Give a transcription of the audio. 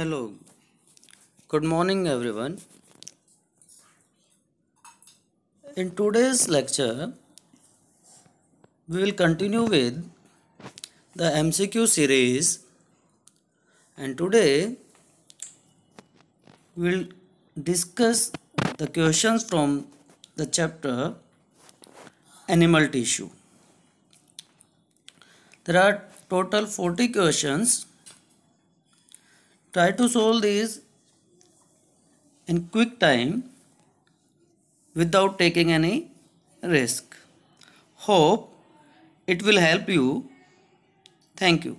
Hello, good morning, everyone. In today's lecture, we will continue with the MCQ series, and today we will discuss the questions from the chapter Animal Tissue. There are total 40 questions. Try to solve these in quick time without taking any risk. Hope it will help you. Thank you.